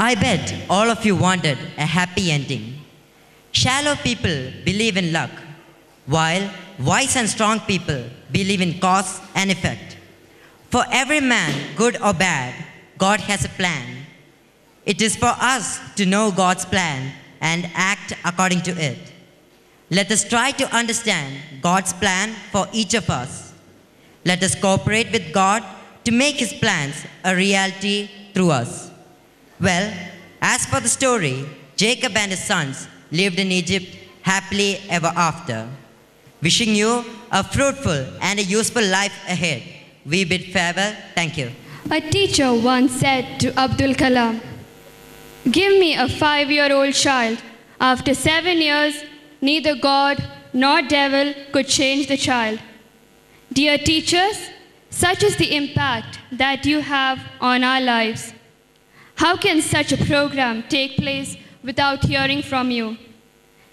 I bet all of you wanted a happy ending. Shallow people believe in luck, while wise and strong people believe in cause and effect. For every man, good or bad, God has a plan. It is for us to know God's plan and act according to it. Let us try to understand God's plan for each of us. Let us cooperate with God to make His plans a reality through us. Well, as for the story, Jacob and his sons lived in Egypt happily ever after. Wishing you a fruitful and a useful life ahead. We bid farewell. Thank you. A teacher once said to Abdul Kalam, Give me a five year old child. After seven years, neither God nor devil could change the child. Dear teachers, such is the impact that you have on our lives. How can such a program take place without hearing from you?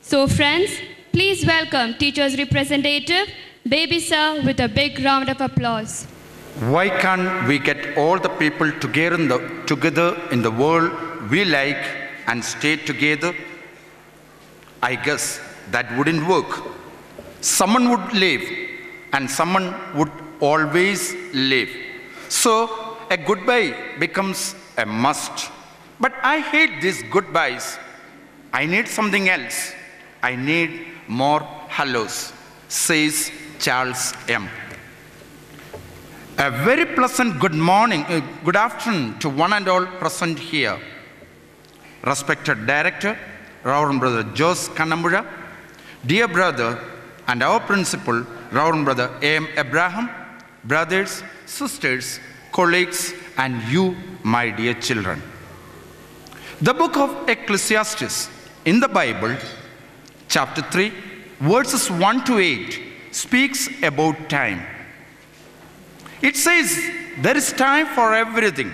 So, friends, please welcome teachers' representative, Baby Sir, with a big round of applause. Why can't we get all the people together in the, together in the world we like and stay together? I guess that wouldn't work. Someone would leave and someone would always leave. So a goodbye becomes a must. But I hate these goodbyes. I need something else. I need more hellos, says Charles M. A very pleasant good morning, uh, good afternoon to one and all present here. Respected Director, Reverend Brother Jose Kanamura, dear brother and our principal, Reverend Brother A.M. Abraham, brothers, sisters, colleagues, and you, my dear children. The book of Ecclesiastes in the Bible, chapter 3, verses 1 to 8, speaks about time. It says there is time for everything.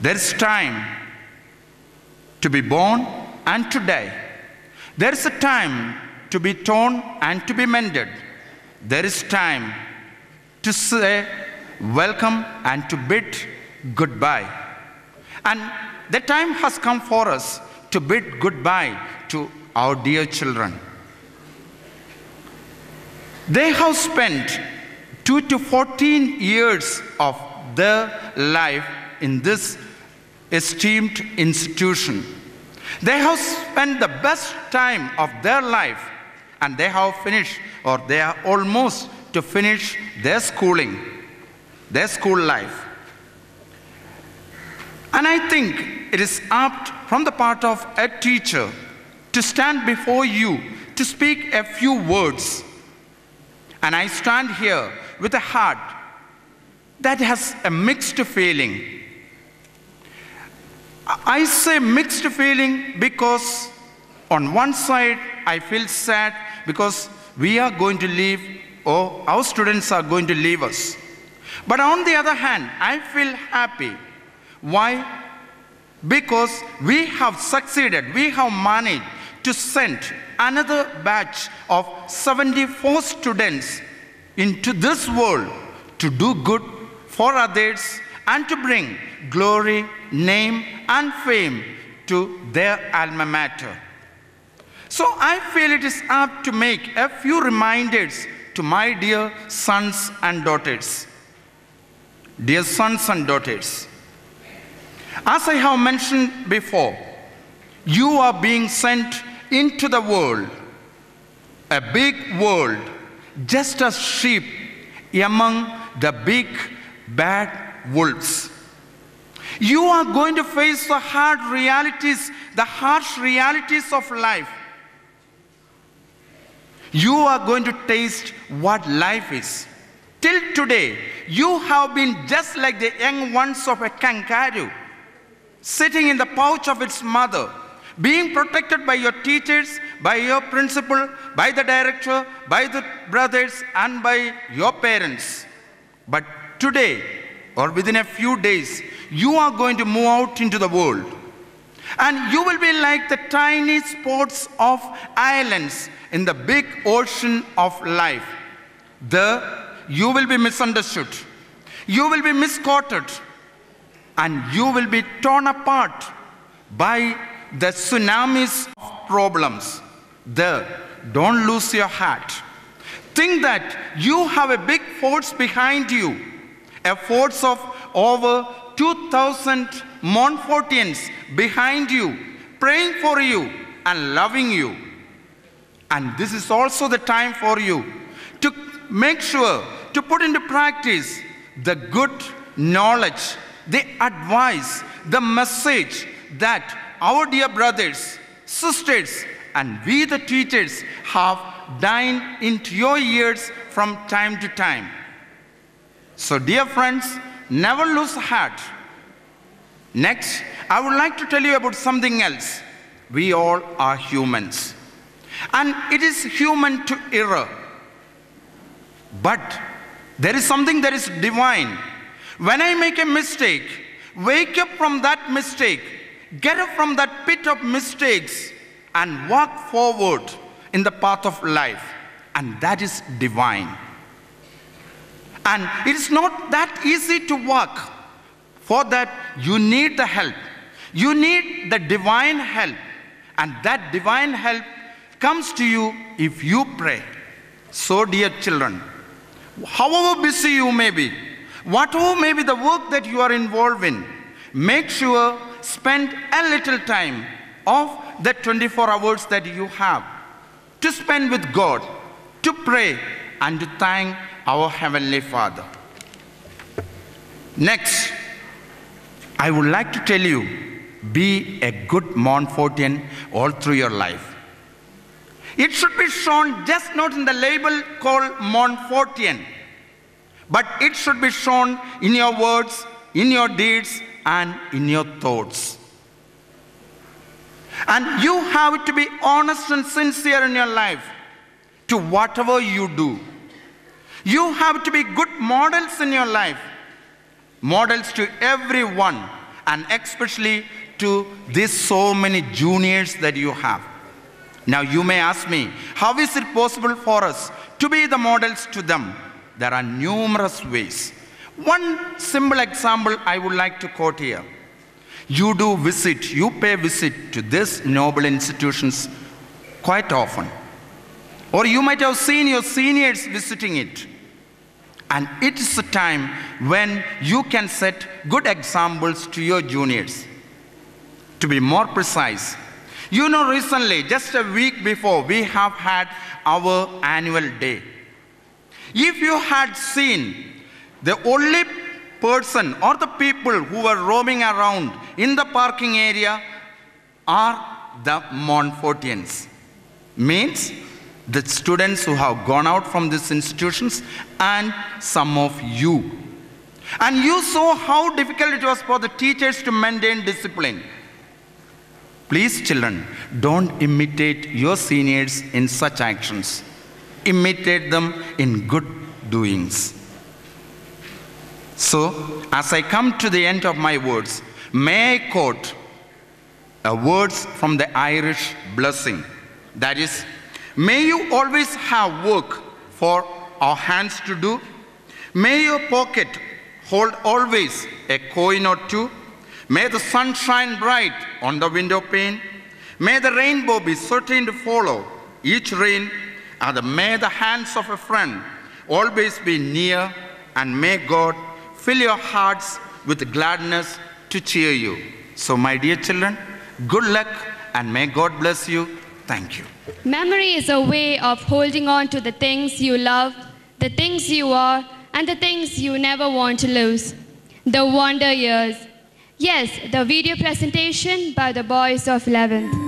There is time to be born and to die. There is a time to be torn and to be mended. There is time to say welcome and to bid goodbye. And the time has come for us to bid goodbye to our dear children. They have spent 2 to 14 years of their life in this esteemed institution. They have spent the best time of their life and they have finished or they are almost to finish their schooling, their school life. And I think it is apt from the part of a teacher to stand before you to speak a few words. And I stand here with a heart that has a mixed feeling. I say mixed feeling because on one side I feel sad because we are going to leave or our students are going to leave us. But on the other hand, I feel happy. Why? Because we have succeeded, we have managed to send another batch of 74 students into this world to do good for others and to bring glory, name, and fame to their alma mater. So I feel it is apt to make a few reminders to my dear sons and daughters. Dear sons and daughters, as I have mentioned before, you are being sent into the world, a big world, just as sheep among the big bad wolves. You are going to face the hard realities, the harsh realities of life. You are going to taste what life is. Till today, you have been just like the young ones of a kangaroo, sitting in the pouch of its mother, being protected by your teachers, by your principal, by the director, by the brothers, and by your parents. But today, or within a few days, you are going to move out into the world. And you will be like the tiny spots of islands in the big ocean of life. There, you will be misunderstood. You will be misquoted. and you will be torn apart by the tsunamis of problems. There, don't lose your heart. Think that you have a big force behind you, a force of over 2,000 Montfortians behind you, praying for you and loving you. And this is also the time for you to make sure to put into practice the good knowledge, the advice, the message that our dear brothers, sisters, and we the teachers have dined into your ears from time to time. So, dear friends, never lose heart. Next, I would like to tell you about something else. We all are humans. And it is human to err. But there is something that is divine. When I make a mistake, wake up from that mistake, get up from that pit of mistakes, and walk forward in the path of life. And that is divine. And it is not that easy to walk. For that, you need the help. You need the divine help. And that divine help comes to you if you pray. So, dear children, however busy you may be, whatever may be the work that you are involved in, make sure spend a little time of the 24 hours that you have to spend with God, to pray, and to thank our Heavenly Father. Next, I would like to tell you be a good Montfortian all through your life. It should be shown just not in the label called Montfortian, but it should be shown in your words, in your deeds, and in your thoughts. And you have to be honest and sincere in your life to whatever you do. You have to be good models in your life, models to everyone, and especially to these so many juniors that you have. Now, you may ask me, how is it possible for us to be the models to them? There are numerous ways. One simple example I would like to quote here. You do visit, you pay visit to these noble institutions quite often. Or you might have seen your seniors visiting it. And it is a time when you can set good examples to your juniors. To be more precise, you know, recently, just a week before, we have had our annual day. If you had seen the only person or the people who were roaming around in the parking area are the Montfortians, means the students who have gone out from these institutions and some of you. And you saw how difficult it was for the teachers to maintain discipline. Please, children, don't imitate your seniors in such actions. Imitate them in good doings. So, as I come to the end of my words, may I quote words from the Irish blessing. That is, may you always have work for our hands to do. May your pocket hold always a coin or two. May the sun shine bright on the window pane. May the rainbow be certain to follow each rain, and may the hands of a friend always be near, and may God fill your hearts with gladness to cheer you. So, my dear children, good luck and may God bless you. Thank you. Memory is a way of holding on to the things you love, the things you are, and the things you never want to lose. The Wonder Years. Yes, the video presentation by the boys of 11th.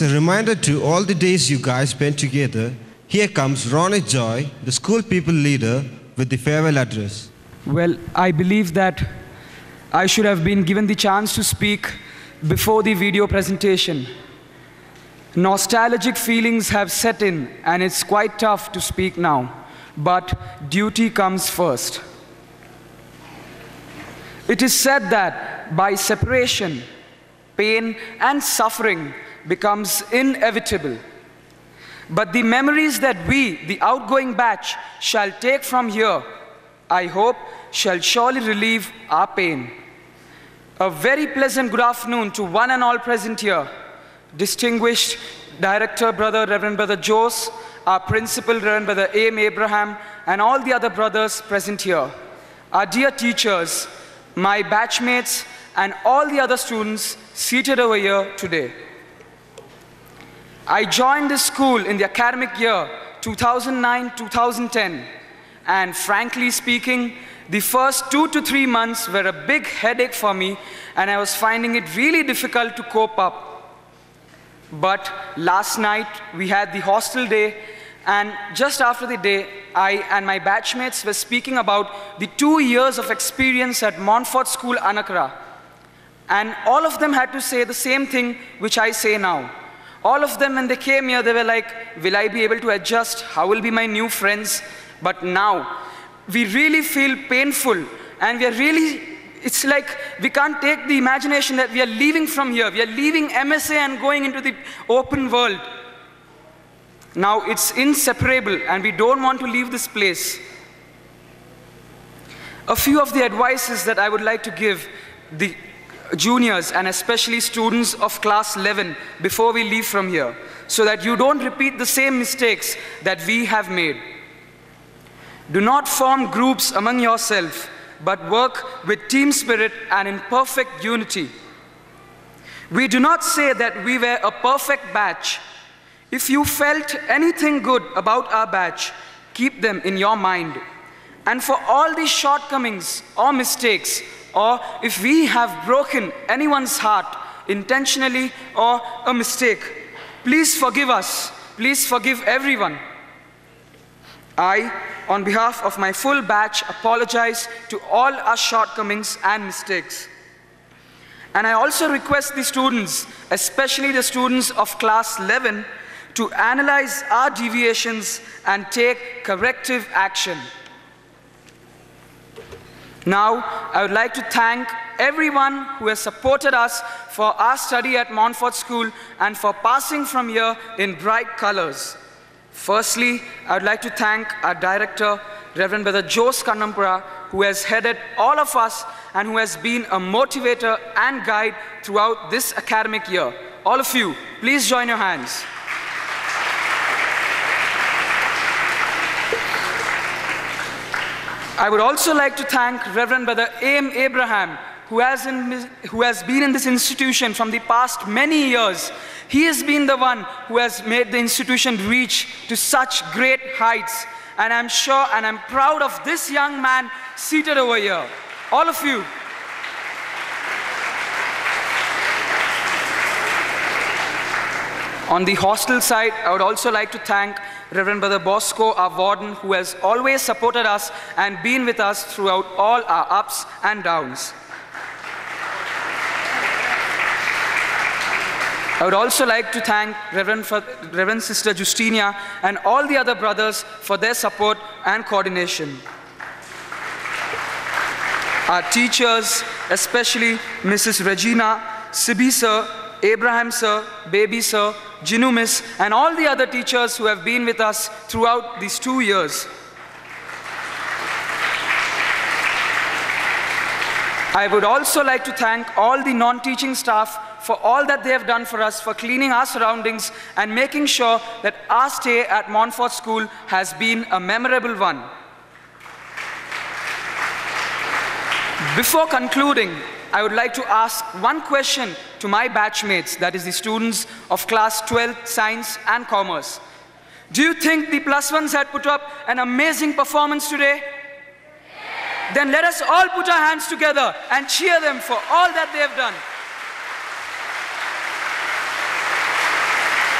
As a reminder to all the days you guys spent together, here comes Ronnie Joy, the school people leader, with the farewell address. Well, I believe that I should have been given the chance to speak before the video presentation. Nostalgic feelings have set in, and it's quite tough to speak now, but duty comes first. It is said that by separation, pain and suffering becomes inevitable. But the memories that we, the outgoing batch, shall take from here, I hope, shall surely relieve our pain. A very pleasant good afternoon to one and all present here. Distinguished Director, Brother Reverend Brother Jose, our Principal Reverend Brother A.M. Abraham, and all the other brothers present here. Our dear teachers, my batchmates, and all the other students seated over here today. I joined this school in the academic year 2009-2010 and frankly speaking, the first two to three months were a big headache for me and I was finding it really difficult to cope up. But last night we had the hostel day and just after the day, I and my batchmates were speaking about the two years of experience at Montfort School, Anakkara. And all of them had to say the same thing which I say now. All of them, when they came here, they were like, Will I be able to adjust? How will be my new friends? But now, we really feel painful and we are really, it's like we can't take the imagination that we are leaving from here. We are leaving MSA and going into the open world. Now, it's inseparable and we don't want to leave this place. A few of the advices that I would like to give the juniors and especially students of class 11 before we leave from here so that you don't repeat the same mistakes that we have made. Do not form groups among yourself, but work with team spirit and in perfect unity. We do not say that we were a perfect batch. If you felt anything good about our batch, keep them in your mind. And for all these shortcomings or mistakes, or if we have broken anyone's heart intentionally or a mistake, please forgive us. Please forgive everyone. I, on behalf of my full batch, apologize to all our shortcomings and mistakes. And I also request the students, especially the students of class 11, to analyze our deviations and take corrective action. Now, I would like to thank everyone who has supported us for our study at Montfort School and for passing from here in bright colors. Firstly, I would like to thank our director, Reverend Brother Jose Kannampura, who has headed all of us and who has been a motivator and guide throughout this academic year. All of you, please join your hands. I would also like to thank Reverend Brother A.M. Abraham, who has, in, who has been in this institution from the past many years. He has been the one who has made the institution reach to such great heights. And I'm sure and I'm proud of this young man seated over here. All of you. On the hostel side, I would also like to thank Reverend Brother Bosco, our warden, who has always supported us and been with us throughout all our ups and downs. I would also like to thank Reverend, Reverend Sister Justinia and all the other brothers for their support and coordination. Our teachers, especially Mrs. Regina, Sibi sir, Abraham sir, Baby sir, Jinu miss, and all the other teachers who have been with us throughout these two years. I would also like to thank all the non-teaching staff for all that they have done for us, for cleaning our surroundings and making sure that our stay at Montfort School has been a memorable one. Before concluding, I would like to ask one question to my batchmates, that is the students of class 12, science and commerce. Do you think the plus ones had put up an amazing performance today? Then let us all put our hands together and cheer them for all that they have done.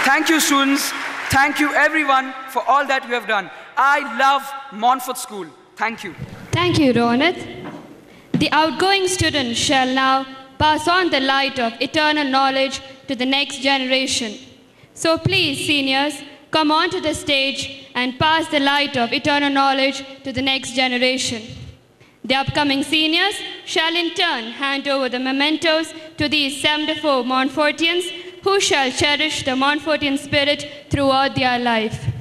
Thank you, students. Thank you, everyone, for all that you have done. I love Montfort School. Thank you. Thank you, Ronit. The outgoing student shall now pass on the light of eternal knowledge to the next generation. So please, seniors, come onto the stage and pass the light of eternal knowledge to the next generation. The upcoming seniors shall in turn hand over the mementos to these 74 Montfortians who shall cherish the Montfortian spirit throughout their life.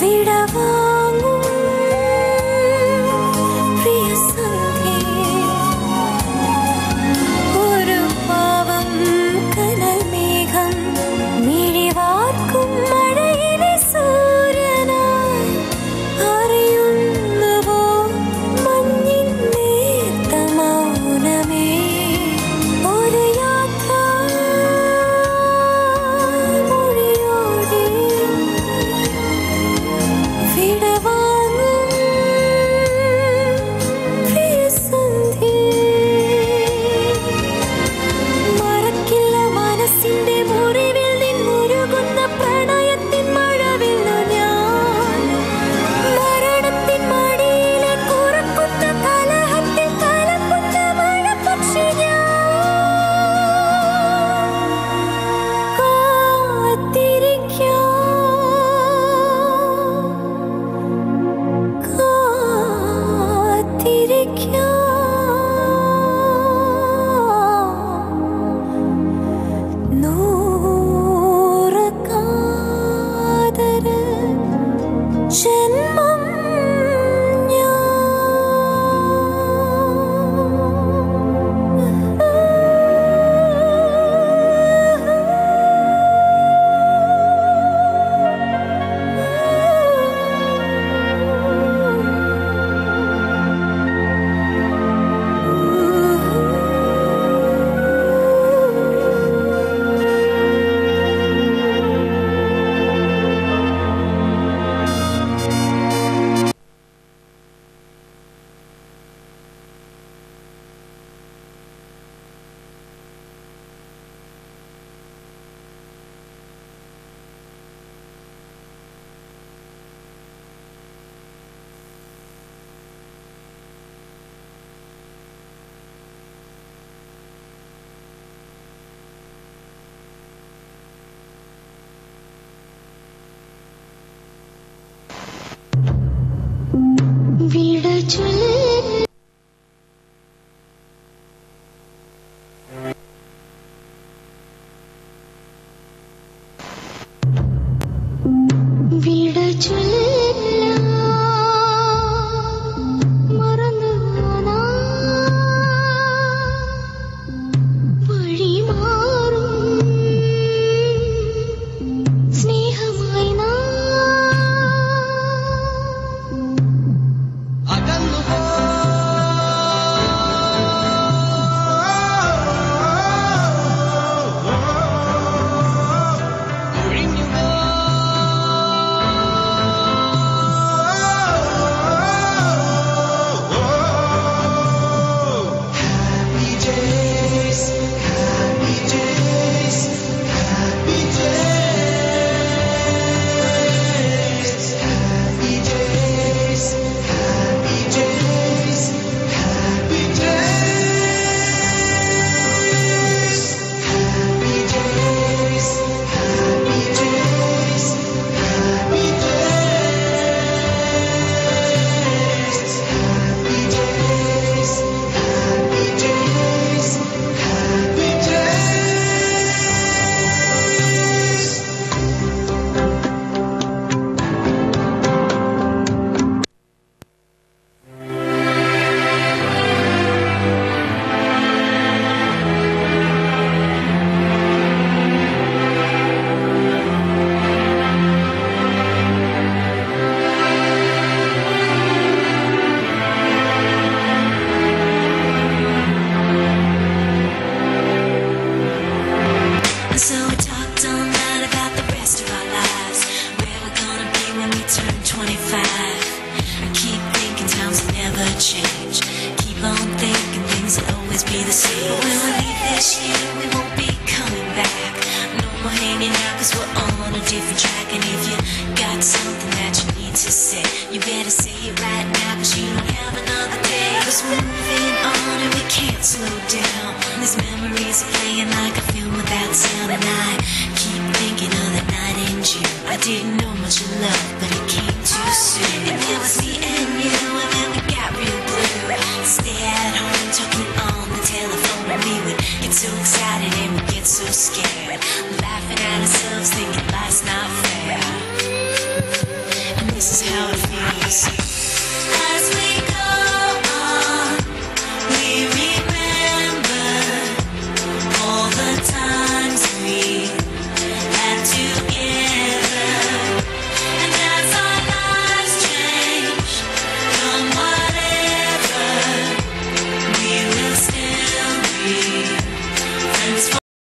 விடவோ? Memories are playing like a film without sound. And I keep thinking of the night in June. I didn't know much of love, but it came too soon. And it was me and you, and then we got real blue. Stay at home talking on the telephone, we would get so excited and we get so scared, laughing at ourselves, thinking